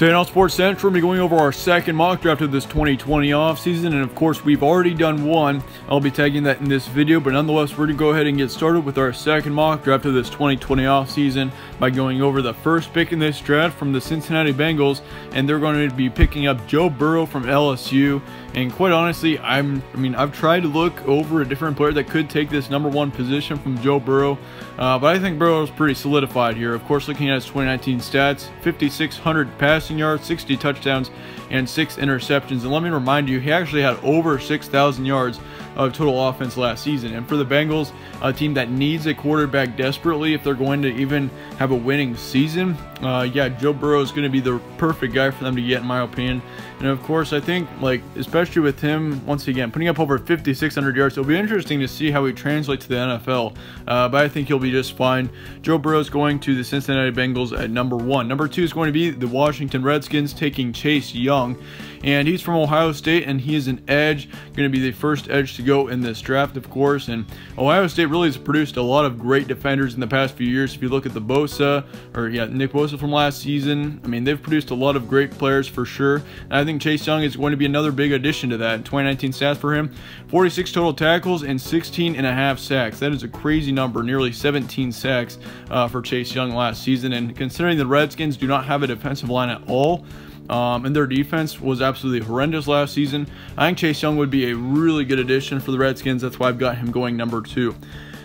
Today on Sports Central, we'll be going over our second mock draft of this 2020 offseason, and of course, we've already done one. I'll be tagging that in this video, but nonetheless, we're going to go ahead and get started with our second mock draft of this 2020 offseason by going over the first pick in this draft from the Cincinnati Bengals, and they're going to be picking up Joe Burrow from LSU. And quite honestly, I'm I mean, I've tried to look over a different player that could take this number one position from Joe Burrow, uh, but I think Burrow is pretty solidified here. Of course, looking at his 2019 stats, 5,600 passing yards, 60 touchdowns, and six interceptions. And let me remind you, he actually had over 6,000 yards of total offense last season. And for the Bengals, a team that needs a quarterback desperately if they're going to even have a winning season, uh, yeah, Joe Burrow is going to be the perfect guy for them to get, in my opinion. And of course, I think, like, especially with him, once again, putting up over 5,600 yards, it'll be interesting to see how he translates to the NFL. Uh, but I think he'll be just fine. Joe Burrow is going to the Cincinnati Bengals at number one. Number two is going to be the Washington Redskins taking Chase Young and he's from Ohio State, and he is an edge, going to be the first edge to go in this draft, of course. And Ohio State really has produced a lot of great defenders in the past few years. If you look at the Bosa, or yeah, Nick Bosa from last season, I mean, they've produced a lot of great players for sure. And I think Chase Young is going to be another big addition to that. 2019 stats for him 46 total tackles and 16 and a half sacks. That is a crazy number, nearly 17 sacks uh, for Chase Young last season. And considering the Redskins do not have a defensive line at all, um, and their defense was absolutely horrendous last season. I think Chase Young would be a really good addition for the Redskins. That's why I've got him going number two.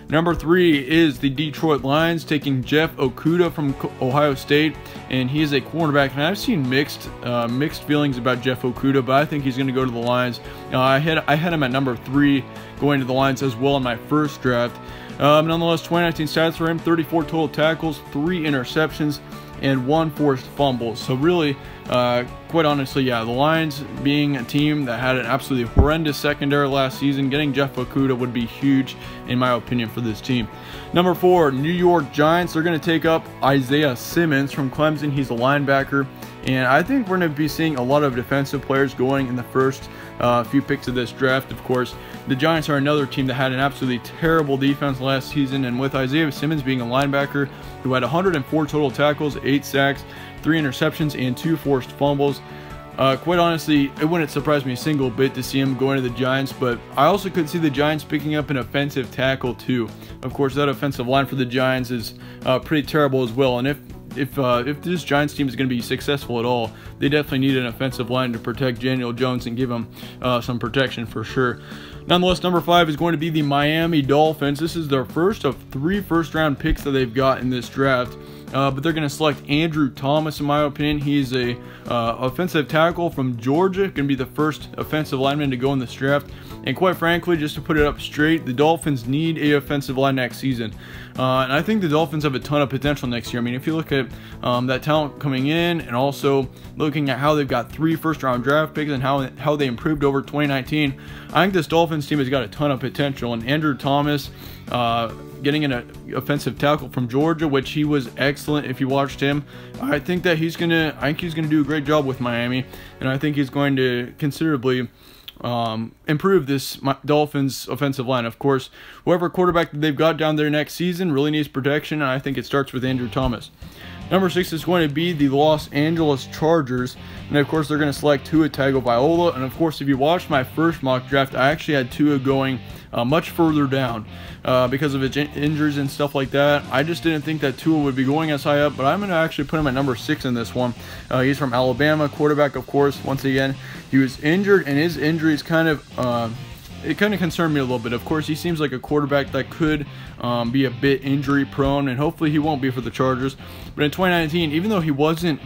Number three is the Detroit Lions taking Jeff Okudah from Ohio State, and he is a cornerback. And I've seen mixed uh, mixed feelings about Jeff Okudah, but I think he's going to go to the Lions. Uh, I had I had him at number three, going to the Lions as well in my first draft. Um, nonetheless, 2019 stats for him: 34 total tackles, three interceptions, and one forced fumble. So really, uh, quite honestly, yeah, the Lions being a team that had an absolutely horrendous secondary last season, getting Jeff Okudah would be huge, in my opinion, for this team. Number four, New York Giants. They're going to take up Isaiah Simmons from Clemson. He's a linebacker. And I think we're going to be seeing a lot of defensive players going in the first uh, few picks of this draft. Of course, the Giants are another team that had an absolutely terrible defense last season. And with Isaiah Simmons being a linebacker who had 104 total tackles, 8 sacks, 3 interceptions, and 2 forced fumbles, uh, quite honestly, it wouldn't surprise me a single bit to see him going to the Giants, but I also could see the Giants picking up an offensive tackle too. Of course, that offensive line for the Giants is uh, pretty terrible as well, and if if uh, if this Giants team is going to be successful at all, they definitely need an offensive line to protect Daniel Jones and give him uh, some protection for sure. Nonetheless, number five is going to be the Miami Dolphins. This is their first of three first round picks that they've got in this draft. Uh, but they're going to select Andrew Thomas, in my opinion. He's a uh, offensive tackle from Georgia, going to be the first offensive lineman to go in this draft. And quite frankly, just to put it up straight, the Dolphins need a offensive line next season. Uh, and I think the Dolphins have a ton of potential next year. I mean, if you look at um, that talent coming in and also looking at how they've got three first round draft picks and how, how they improved over 2019, I think this Dolphins team has got a ton of potential. And Andrew Thomas, uh, getting an offensive tackle from Georgia, which he was excellent if you watched him. I think that he's gonna, I think he's gonna do a great job with Miami, and I think he's going to considerably um, improve this Dolphins offensive line. Of course, whoever quarterback that they've got down there next season really needs protection, and I think it starts with Andrew Thomas. Number six is going to be the Los Angeles Chargers. And of course, they're going to select Tua Tagovailoa. And of course, if you watched my first mock draft, I actually had Tua going uh, much further down uh, because of his in injuries and stuff like that. I just didn't think that Tua would be going as high up, but I'm going to actually put him at number six in this one. Uh, he's from Alabama, quarterback, of course. Once again, he was injured, and his injuries kind of uh, it kind of concerned me a little bit. Of course, he seems like a quarterback that could um, be a bit injury prone, and hopefully he won't be for the Chargers. But in 2019, even though he wasn't,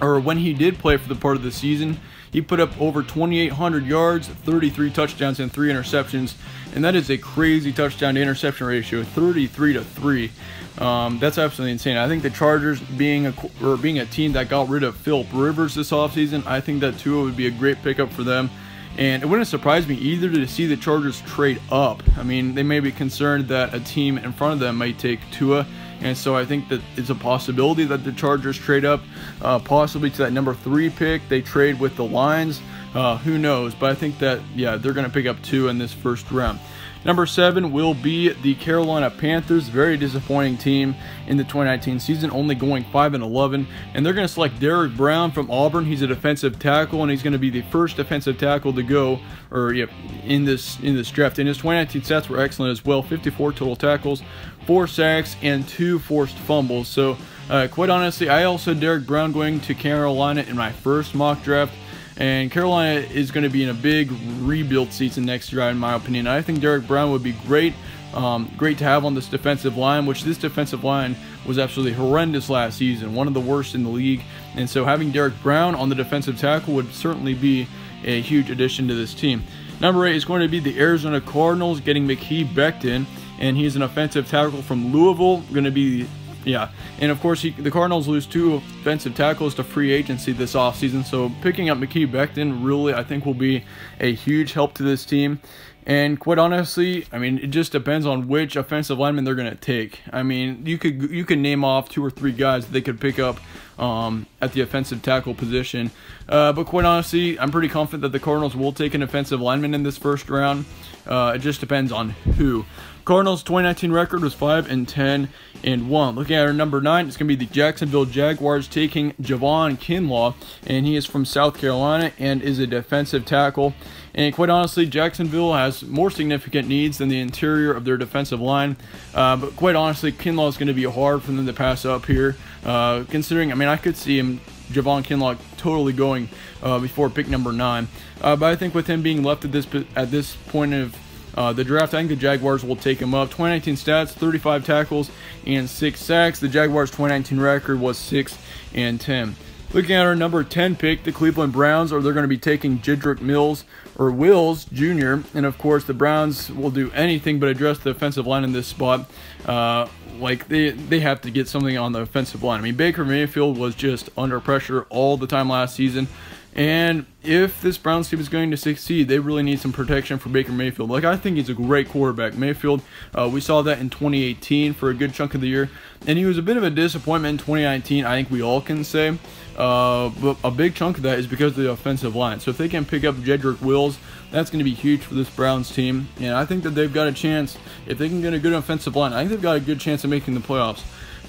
or when he did play for the part of the season, he put up over 2,800 yards, 33 touchdowns, and three interceptions, and that is a crazy touchdown to interception ratio, 33 to three. Um, that's absolutely insane. I think the Chargers being a or being a team that got rid of Philip Rivers this offseason, I think that Tua would be a great pickup for them. And it wouldn't surprise me either to see the Chargers trade up. I mean, they may be concerned that a team in front of them might take Tua. And so I think that it's a possibility that the Chargers trade up, uh, possibly to that number three pick. They trade with the Lions. Uh, who knows? But I think that, yeah, they're going to pick up Tua in this first round. Number seven will be the Carolina Panthers. Very disappointing team in the 2019 season, only going 5 and 11. And they're going to select Derrick Brown from Auburn. He's a defensive tackle, and he's going to be the first defensive tackle to go, or in this in this draft. And his 2019 stats were excellent as well. 54 total tackles, four sacks, and two forced fumbles. So, uh, quite honestly, I also Derrick Brown going to Carolina in my first mock draft. And Carolina is going to be in a big rebuild season next year, in my opinion. I think Derrick Brown would be great, um, great to have on this defensive line, which this defensive line was absolutely horrendous last season, one of the worst in the league. And so having Derrick Brown on the defensive tackle would certainly be a huge addition to this team. Number eight is going to be the Arizona Cardinals getting Mekhi Becton, and he's an offensive tackle from Louisville, going to be yeah, and of course, he, the Cardinals lose two offensive tackles to free agency this offseason, so picking up Mekhi Becton really, I think, will be a huge help to this team. And quite honestly, I mean, it just depends on which offensive lineman they're going to take. I mean, you could you could name off two or three guys that they could pick up um, at the offensive tackle position. Uh, but quite honestly, I'm pretty confident that the Cardinals will take an offensive lineman in this first round. Uh, it just depends on who. Cardinals 2019 record was 5 and 10 and 1. Looking at our number 9, it's going to be the Jacksonville Jaguars taking Javon Kinlaw, and he is from South Carolina and is a defensive tackle. And quite honestly, Jacksonville has more significant needs than the interior of their defensive line. Uh, but quite honestly, Kinlaw is going to be hard for them to pass up here. Uh, considering, I mean, I could see him, Javon Kinlaw, totally going uh, before pick number nine. Uh, but I think with him being left at this at this point of uh, the draft, I think the Jaguars will take him up. 2019 stats, 35 tackles and 6 sacks. The Jaguars' 2019 record was 6 and 10. Looking at our number 10 pick, the Cleveland Browns, are they're going to be taking Jedrick Mills or Wills Jr. And of course, the Browns will do anything but address the offensive line in this spot. Uh, like they they have to get something on the offensive line. I mean, Baker Mayfield was just under pressure all the time last season. And if this Browns team is going to succeed, they really need some protection for Baker Mayfield. Like, I think he's a great quarterback. Mayfield, uh, we saw that in 2018 for a good chunk of the year. And he was a bit of a disappointment in 2019, I think we all can say. Uh, but a big chunk of that is because of the offensive line. So if they can pick up Jedrick Wills, that's going to be huge for this Browns team. And I think that they've got a chance, if they can get a good offensive line, I think they've got a good chance of making the playoffs.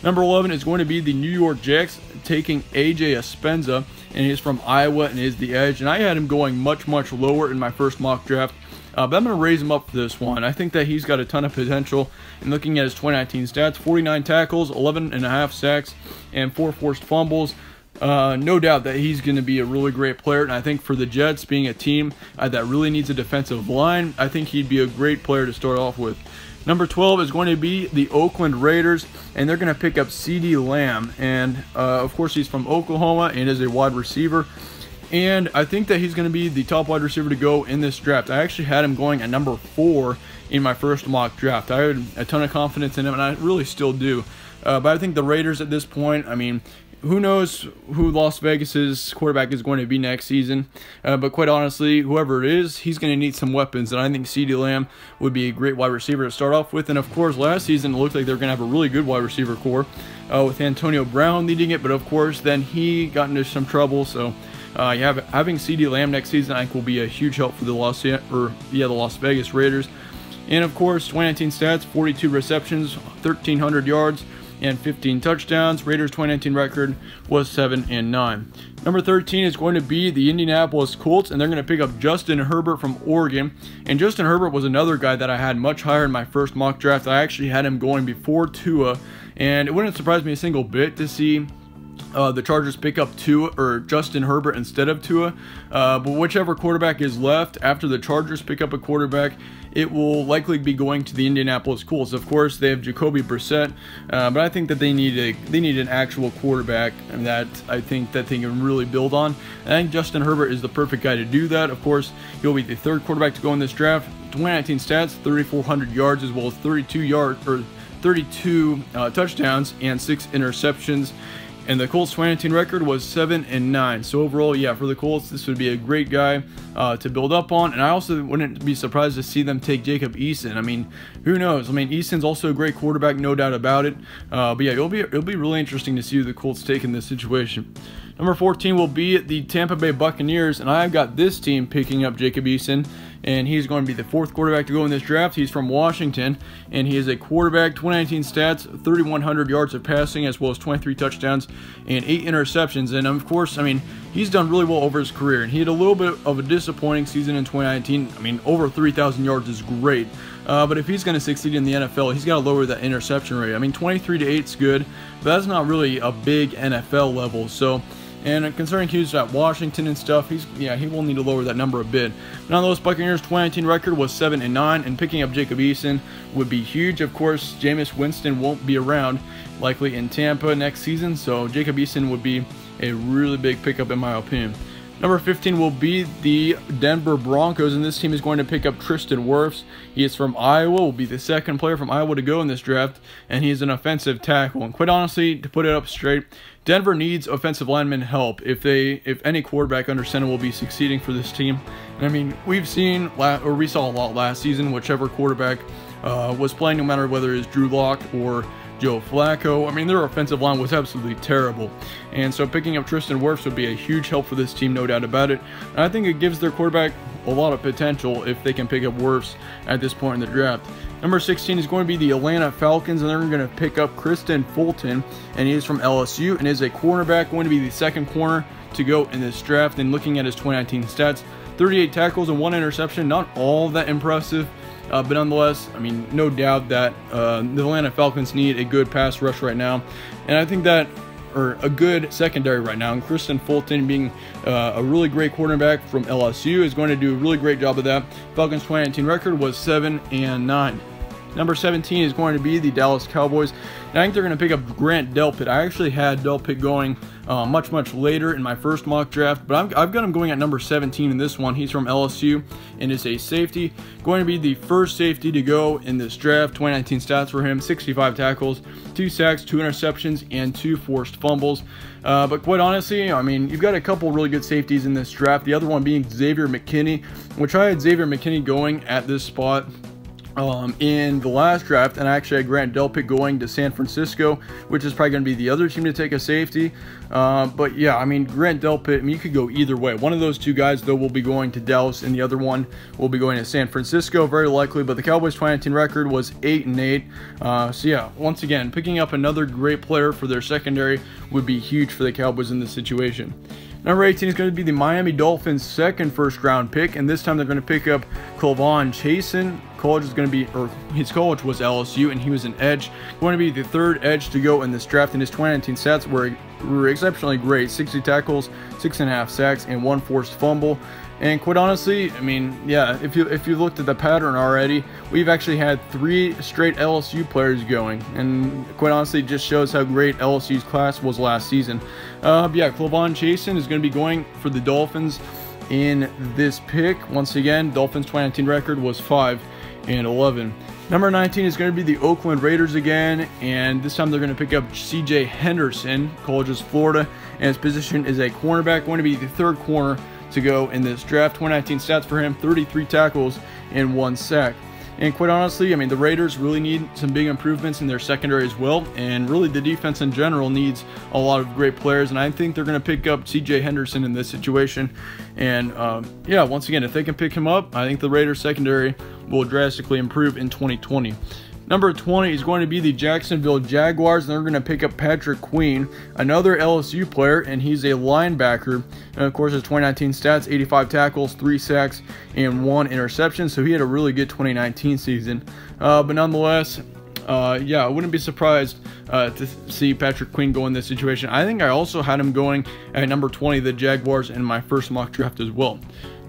Number 11 is going to be the New York Jets taking AJ Epenesa, and he's from Iowa and is the edge. And I had him going much, much lower in my first mock draft. Uh, but I'm going to raise him up for this one. I think that he's got a ton of potential. And looking at his 2019 stats, 49 tackles, 11 and a half sacks, and four forced fumbles. Uh, no doubt that he's going to be a really great player. And I think for the Jets being a team uh, that really needs a defensive line, I think he'd be a great player to start off with. Number 12 is going to be the Oakland Raiders, and they're going to pick up CeeDee Lamb. And, uh, of course, he's from Oklahoma and is a wide receiver. And I think that he's going to be the top wide receiver to go in this draft. I actually had him going at number 4 in my first mock draft. I had a ton of confidence in him, and I really still do. Uh, but I think the Raiders at this point, I mean, who knows who Las Vegas's quarterback is going to be next season. Uh, but quite honestly, whoever it is, he's going to need some weapons. And I think CeeDee Lamb would be a great wide receiver to start off with. And of course, last season it looked like they were going to have a really good wide receiver core uh, with Antonio Brown leading it. But of course, then he got into some trouble. So uh, have, having CeeDee Lamb next season, I think will be a huge help for the Las or yeah the Las Vegas Raiders. And of course, 2019 stats: 42 receptions, 1,300 yards and 15 touchdowns. Raiders 2019 record was 7 and 9. Number 13 is going to be the Indianapolis Colts, and they're going to pick up Justin Herbert from Oregon. And Justin Herbert was another guy that I had much higher in my first mock draft. I actually had him going before Tua, and it wouldn't surprise me a single bit to see uh, the Chargers pick up Tua or Justin Herbert instead of Tua. Uh, but whichever quarterback is left after the Chargers pick up a quarterback, it will likely be going to the Indianapolis Colts. Of course, they have Jacoby Brissett, uh, but I think that they need a they need an actual quarterback that I think that they can really build on. I think Justin Herbert is the perfect guy to do that. Of course, he'll be the third quarterback to go in this draft. 2019 stats: 3,400 yards as well as 32 yards or 32 uh, touchdowns and six interceptions. And the Colts 2019 record was 7 and 9. So overall, yeah, for the Colts, this would be a great guy uh, to build up on. And I also wouldn't be surprised to see them take Jacob Eason. I mean, who knows? I mean, Eason's also a great quarterback, no doubt about it. Uh, but yeah, it'll be it'll be really interesting to see who the Colts take in this situation. Number 14 will be the Tampa Bay Buccaneers, and I've got this team picking up Jacob Eason and he's going to be the fourth quarterback to go in this draft. He's from Washington, and he is a quarterback. 2019 stats: 3,100 yards of passing, as well as 23 touchdowns and eight interceptions. And of course, I mean, he's done really well over his career. And he had a little bit of a disappointing season in 2019. I mean, over 3,000 yards is great, uh, but if he's going to succeed in the NFL, he's got to lower that interception rate. I mean, 23 to 8 is good, but that's not really a big NFL level. So. And concerning Hughes at Washington and stuff, he's yeah he will need to lower that number a bit. Nonetheless, Buccaneers 2019 record was seven and nine, and picking up Jacob Eason would be huge. Of course, Jameis Winston won't be around likely in Tampa next season, so Jacob Eason would be a really big pickup in my opinion. Number 15 will be the Denver Broncos, and this team is going to pick up Tristan Wirfs. He is from Iowa, will be the second player from Iowa to go in this draft, and he's an offensive tackle. And quite honestly, to put it up straight, Denver needs offensive lineman help if they if any quarterback under center will be succeeding for this team. And I mean, we've seen or we saw a lot last season, whichever quarterback uh, was playing, no matter whether it's Drew Lock or Joe Flacco. I mean, their offensive line was absolutely terrible. And so picking up Tristan Wirfs would be a huge help for this team, no doubt about it. And I think it gives their quarterback a lot of potential if they can pick up Wirfs at this point in the draft. Number 16 is going to be the Atlanta Falcons, and they're going to pick up Kristian Fulton, and he is from LSU and is a cornerback, going to be the second corner to go in this draft. And looking at his 2019 stats, 38 tackles and one interception, not all that impressive. Uh, but nonetheless, I mean, no doubt that uh, the Atlanta Falcons need a good pass rush right now. And I think that, or a good secondary right now, and Kristian Fulton being uh, a really great quarterback from LSU is going to do a really great job of that. Falcons 2019 record was 7 and 9. Number 17 is going to be the Dallas Cowboys. And I think they're going to pick up Grant Delpit. I actually had Delpit going uh, much, much later in my first mock draft, but i have got him going at number 17 in this one. He's from LSU and is a safety. Going to be the first safety to go in this draft. 2019 stats for him 65 tackles, 2 sacks, 2 interceptions, and 2 forced fumbles. Uh, but quite honestly, I mean, you've got a couple really good safeties in this draft. The other one being Xavier McKinney, which I had Xavier McKinney going at this spot um, in the last draft, and I actually had Grant Delpit going to San Francisco, which is probably going to be the other team to take a safety. Uh, but yeah, I mean, Grant Delpit, I mean, you could go either way. One of those two guys, though, will be going to Dallas, and the other one will be going to San Francisco, very likely. But the Cowboys' 2019 record was 8 and 8. Uh, so yeah, once again, picking up another great player for their secondary would be huge for the Cowboys in this situation. Number 18 is going to be the Miami Dolphins' second first round pick, and this time they're going to pick up K'Lavon Chaisson. College is going to be, or his college was LSU, and he was an edge. Going to be the third edge to go in this draft, and his 2019 stats were, were exceptionally great 60 tackles, six and a half sacks, and one forced fumble. And quite honestly, I mean, yeah, if you if you looked at the pattern already, we've actually had three straight LSU players going, and quite honestly, just shows how great LSU's class was last season. Uh, yeah, K'Lavon Chaisson is going to be going for the Dolphins in this pick. Once again, Dolphins 2019 record was 5 and 11. Number 19 is going to be the Oakland Raiders again, and this time they're going to pick up CJ Henderson, college's Florida, and his position is a cornerback, going to be the third corner to go in this draft. 2019 stats for him 33 tackles and one sack. And quite honestly, I mean, the Raiders really need some big improvements in their secondary as well. And really, the defense in general needs a lot of great players. And I think they're going to pick up CJ Henderson in this situation. And um, yeah, once again, if they can pick him up, I think the Raiders secondary will drastically improve in 2020. Number 20 is going to be the Jacksonville Jaguars, and they're going to pick up Patrick Queen, another LSU player, and he's a linebacker. And of course, his 2019 stats 85 tackles, 3 sacks, and 1 interception, so he had a really good 2019 season. Uh, but nonetheless, uh, yeah, I wouldn't be surprised uh, to see Patrick Queen go in this situation. I think I also had him going at number 20, the Jaguars, in my first mock draft as well.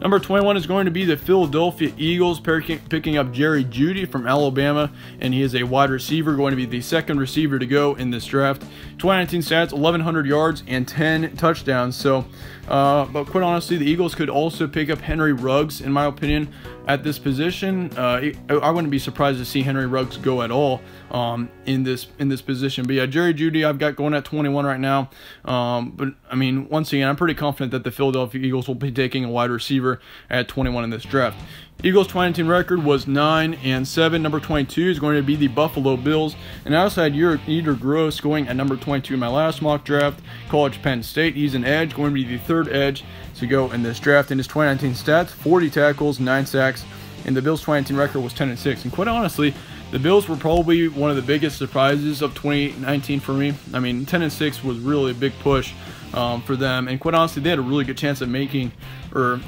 Number 21 is going to be the Philadelphia Eagles, picking up Jerry Jeudy from Alabama, and he is a wide receiver, going to be the second receiver to go in this draft. 2019 stats, 1,100 yards and 10 touchdowns. So, uh, but quite honestly, the Eagles could also pick up Henry Ruggs, in my opinion, at this position. Uh, I wouldn't be surprised to see Henry Ruggs go at all um, in this in this position. But yeah, Jerry Jeudy, I've got going at 21 right now. Um, but I mean, once again, I'm pretty confident that the Philadelphia Eagles will be taking a wide receiver receiver at 21 in this draft. Eagles 2019 record was 9 and 7. Number 22 is going to be the Buffalo Bills. And outside Yetur Gross going at number 22 in my last mock draft. College Penn State. He's an edge, going to be the third edge to go in this draft. In his 2019 stats, 40 tackles, 9 sacks. And the Bills 2019 record was 10 and 6. And quite honestly, the Bills were probably one of the biggest surprises of 2019 for me. I mean, 10 and 6 was really a big push um, for them. And quite honestly, they had a really good chance of making or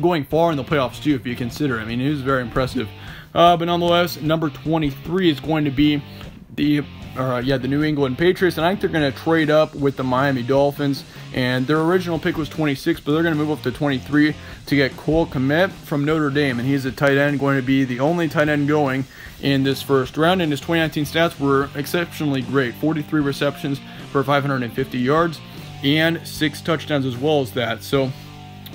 going far in the playoffs too, if you consider. I mean, it was very impressive. Uh, but nonetheless, number 23 is going to be the uh, yeah the New England Patriots, and I think they're going to trade up with the Miami Dolphins. And their original pick was 26, but they're going to move up to 23 to get Cole Kmet from Notre Dame, and he's a tight end, going to be the only tight end going in this first round. And his 2019 stats were exceptionally great: 43 receptions for 550 yards and six touchdowns as well as that. So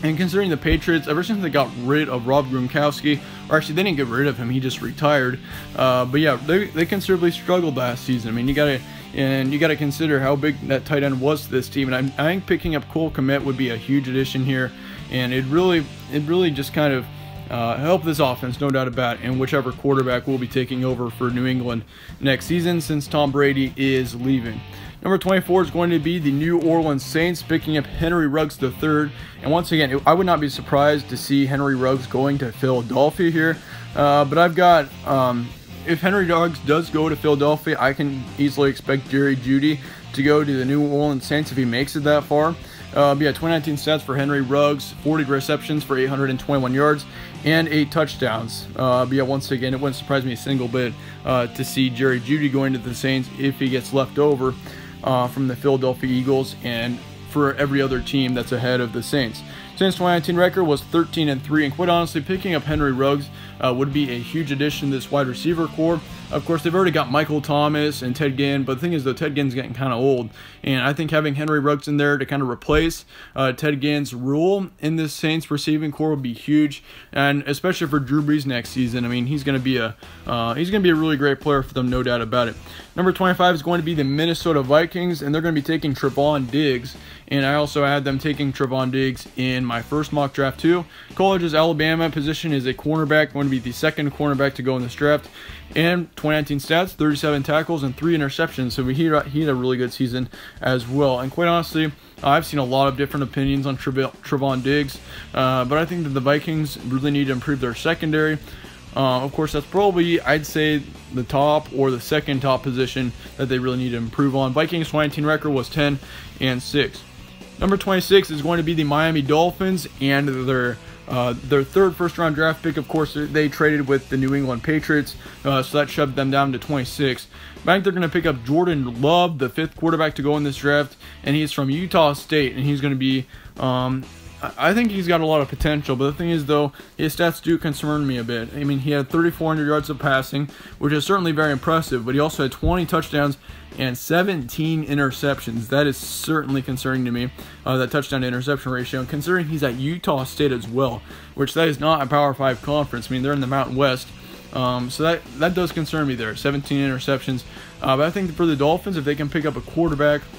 and considering the Patriots, ever since they got rid of Rob Gronkowski, or actually they didn't get rid of him, he just retired. Uh, but yeah, they, they considerably struggled last season. I mean, you gotta and you gotta consider how big that tight end was to this team. And I, I think picking up Cole Kmet would be a huge addition here, and it really it really just kind of uh, help this offense, no doubt about it, and whichever quarterback will be taking over for New England next season since Tom Brady is leaving. Number 24 is going to be the New Orleans Saints picking up Henry Ruggs III. And once again, I would not be surprised to see Henry Ruggs going to Philadelphia here. Uh, but I've got, um, if Henry Ruggs does go to Philadelphia, I can easily expect Jerry Jeudy to go to the New Orleans Saints if he makes it that far. Uh, yeah, 2019 stats for Henry Ruggs, 40 receptions for 821 yards and eight touchdowns. Uh, but yeah, once again, it wouldn't surprise me a single bit uh, to see Jerry Jeudy going to the Saints if he gets left over uh, from the Philadelphia Eagles and for every other team that's ahead of the Saints. Saints 2019 record was 13 and 3, and quite honestly, picking up Henry Ruggs uh, would be a huge addition to this wide receiver core. Of course, they've already got Michael Thomas and Ted Ginn, but the thing is, though, Ted Ginn's getting kind of old, and I think having Henry Ruggs in there to kind of replace uh, Ted Ginn's rule in this Saints receiving core would be huge, and especially for Drew Brees next season. I mean, he's going to be a uh, he's going to be a really great player for them, no doubt about it. Number 25 is going to be the Minnesota Vikings, and they're going to be taking Trevon Diggs, and I also had them taking Trevon Diggs in my first mock draft too. College's Alabama position is a cornerback, going to be the second cornerback to go in this draft. And 2019 stats, 37 tackles and 3 interceptions. So he, he had a really good season as well. And quite honestly, I've seen a lot of different opinions on Trevon Diggs. Uh, but I think that the Vikings really need to improve their secondary. Uh, of course, that's probably, I'd say, the top or the second top position that they really need to improve on. Vikings 2019 record was 10 and 6. Number 26 is going to be the Miami Dolphins and their uh, their third first round draft pick, of course, they traded with the New England Patriots, uh, so that shoved them down to 26. I think they're going to pick up Jordan Love, the fifth quarterback to go in this draft, and he's from Utah State, and he's going to be um, I think he's got a lot of potential, but the thing is, though, his stats do concern me a bit. I mean, he had 3,400 yards of passing, which is certainly very impressive, but he also had 20 touchdowns and 17 interceptions. That is certainly concerning to me, uh, that touchdown to interception ratio, considering he's at Utah State as well, which that is not a Power 5 conference. I mean, they're in the Mountain West. Um, so that, that does concern me there. 17 interceptions. Uh, but I think for the Dolphins, if they can pick up a quarterback –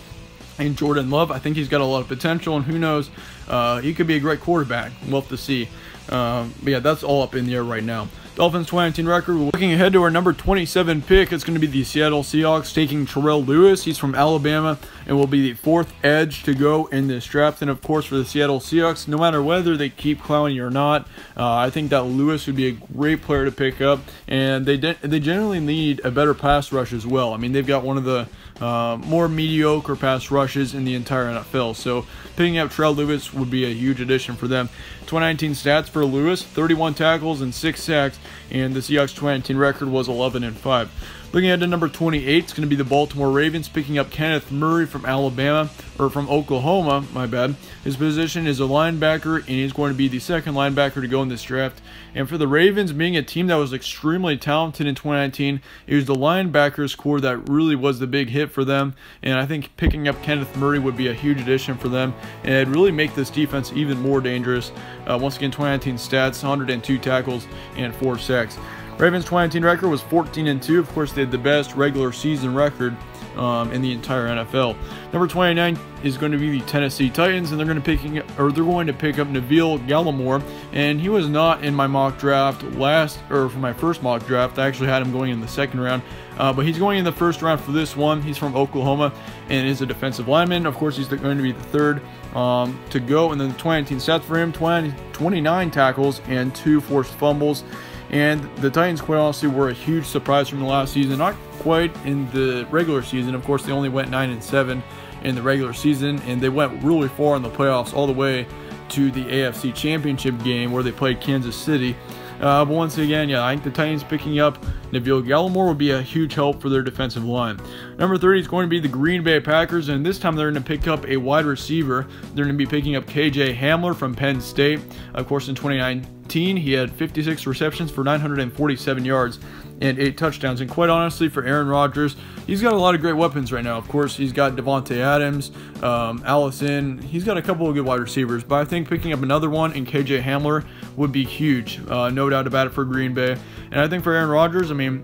and Jordan Love. I think he's got a lot of potential, and who knows, uh, he could be a great quarterback. We'll have to see. Um, but yeah, that's all up in the air right now. Dolphins 2019 record. Looking ahead to our number 27 pick. It's going to be the Seattle Seahawks taking Terrell Lewis. He's from Alabama and will be the fourth edge to go in this draft. And of course, for the Seattle Seahawks, no matter whether they keep Clowney or not, uh, I think that Lewis would be a great player to pick up. And they de- they generally need a better pass rush as well. I mean, they've got one of the uh, more mediocre pass rushes in the entire NFL. So picking up Terrell Lewis would be a huge addition for them. 2019 stats for Lewis: 31 tackles and six sacks, and the Seahawks 2019 record was 11 and 5. Looking at to number 28, it's going to be the Baltimore Ravens picking up Kenneth Murray from Alabama, or from Oklahoma, my bad. His position is a linebacker, and he's going to be the second linebacker to go in this draft. And for the Ravens, being a team that was extremely talented in 2019, it was the linebackers core that really was the big hit for them. And I think picking up Kenneth Murray would be a huge addition for them, and it'd really make this defense even more dangerous. Uh, once again, 2019 stats 102 tackles and 4 sacks. Ravens 2019 record was 14 and 2. Of course, they had the best regular season record um, in the entire NFL. Number 29 is going to be the Tennessee Titans, and they're going to picking or they're going to pick up Neville Gallimore, and he was not in my mock draft last or for my first mock draft. I actually had him going in the second round, uh, but he's going in the first round for this one. He's from Oklahoma and is a defensive lineman. Of course, he's going to be the third um, to go, and then the 2019 stats for him: 20, 29 tackles and two forced fumbles. And the Titans, quite honestly, were a huge surprise from the last season. Not quite in the regular season. Of course, they only went nine and seven in the regular season, and they went really far in the playoffs, all the way to the AFC Championship game where they played Kansas City. Uh, but once again, yeah, I think the Titans picking up Neville Gallimore would be a huge help for their defensive line. Number 30 is going to be the Green Bay Packers, and this time they're going to pick up a wide receiver. They're going to be picking up KJ Hamler from Penn State. Of course, in 2019, he had 56 receptions for 947 yards and eight touchdowns. And quite honestly, for Aaron Rodgers, he's got a lot of great weapons right now. Of course, he's got Davante Adams, um, Allison. He's got a couple of good wide receivers, but I think picking up another one in KJ Hamler would be huge. Uh, no doubt about it for Green Bay. And I think for Aaron Rodgers, I mean,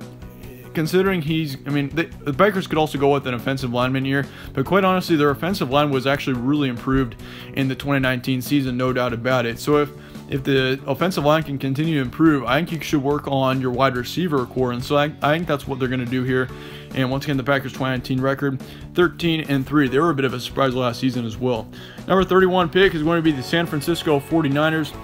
considering he's, I mean, the, the Packers could also go with an offensive lineman here, but quite honestly, their offensive line was actually really improved in the 2019 season, no doubt about it. So if if the offensive line can continue to improve, I think you should work on your wide receiver core. And so I, I think that's what they're going to do here. And once again, the Packers 2019 record 13 and 3. They were a bit of a surprise last season as well. Number 31 pick is going to be the San Francisco 49ers.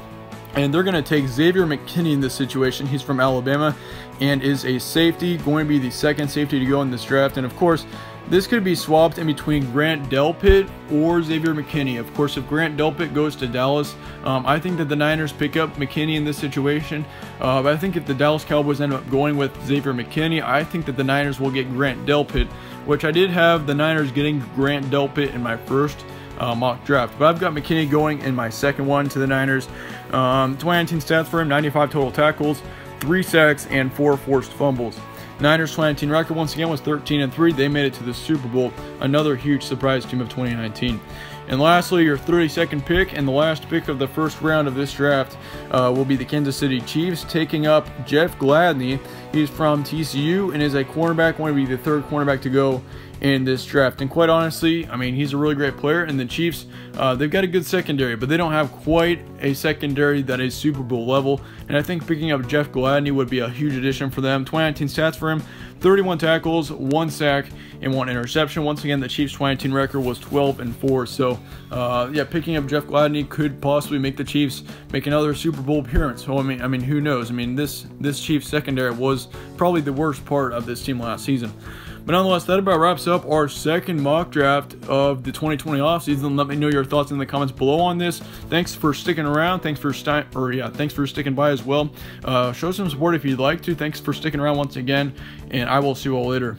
And they're going to take Xavier McKinney in this situation. He's from Alabama and is a safety, going to be the second safety to go in this draft. And of course, this could be swapped in between Grant Delpit or Xavier McKinney. Of course, if Grant Delpit goes to Dallas, um, I think that the Niners pick up McKinney in this situation. Uh, but I think if the Dallas Cowboys end up going with Xavier McKinney, I think that the Niners will get Grant Delpit, which I did have the Niners getting Grant Delpit in my first uh, mock draft. But I've got McKinney going in my second one to the Niners. Um, 2019 stats for him 95 total tackles, 3 sacks, and 4 forced fumbles. Niners 2019 record once again was 13 and 3. They made it to the Super Bowl. Another huge surprise team of 2019. And lastly, your 32nd pick and the last pick of the first round of this draft uh, will be the Kansas City Chiefs taking up Jeff Gladney. He's from TCU and is a cornerback, going to be the third cornerback to go in this draft. And quite honestly, I mean, he's a really great player. And the Chiefs, uh, they've got a good secondary, but they don't have quite a secondary that is Super Bowl level. And I think picking up Jeff Gladney would be a huge addition for them. 2019 stats for him 31 tackles, one sack, and one interception. Once again, the Chiefs' 2019 record was 12 and 4. So, uh, yeah, picking up Jeff Gladney could possibly make the Chiefs make another Super Bowl appearance. So, I mean, I mean, who knows? I mean, this this Chiefs secondary was probably the worst part of this team last season. But nonetheless, that about wraps up our second mock draft of the 2020 offseason. Let me know your thoughts in the comments below on this. Thanks for sticking around. Thanks for sti- or yeah, thanks for sticking by as well. Uh, show some support if you'd like to. Thanks for sticking around once again, and I will see you all later.